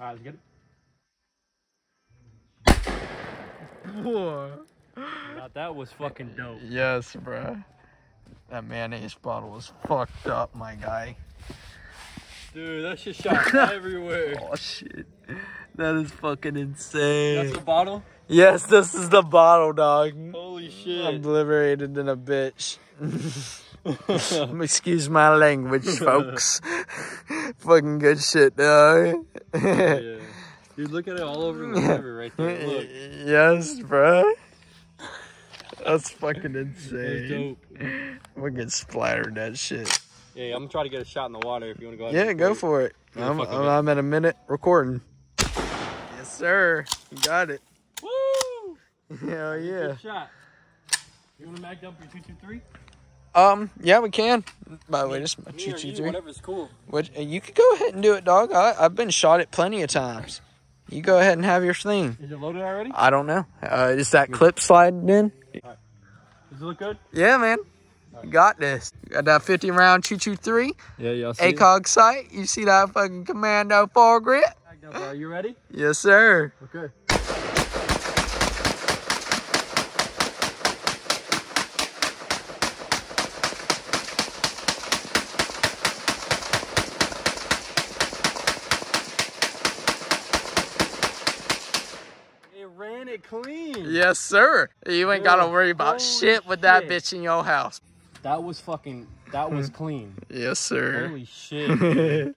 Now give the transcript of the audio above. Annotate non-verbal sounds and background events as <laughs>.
All right, let's get it. Whoa. Now, that was fucking dope. Yes, bruh. That mayonnaise bottle was fucked up, my guy. Dude, that shit shot <laughs> everywhere. Oh shit. That is fucking insane. That's the bottle? yes, this is the bottle, dog. Holy shit. I'm shit. liberated in a bitch. <laughs> <laughs> Excuse my language, <laughs> folks. fucking good shit, dog. yeah. Dude, look at it all over the river right there. Look. yes, bruh. That's fucking <laughs> That's insane. dope. Fucking splattered that shit. Yeah, I'm gonna try to get a shot in the water if you wanna go ahead. Yeah, go record. for it. I'm. I'm at a minute recording. Yes, sir. You got it. Woo! Hell yeah. Good shot. You wanna mag up your 223? Um, yeah, we can. By the way, this is my Me two or two. Whatever's cool. Which uh, you could go ahead and do it, dog. I, I've been shot at plenty of times. You go ahead and have your thing. Is it loaded already? I don't know. Uh, is that clip sliding in? Does it look good? Yeah, man. You got this. Got that 50 round 223 Yeah, yeah. I'll see ACOG sight. You see that fucking commando foregrip? it. Are you ready? Yes, sir. Okay. It ran it clean. Yes, sir. You ain't got to worry about holy shit with that bitch in your house. That was fucking. That was clean. <laughs> Yes, sir. Holy shit. <laughs>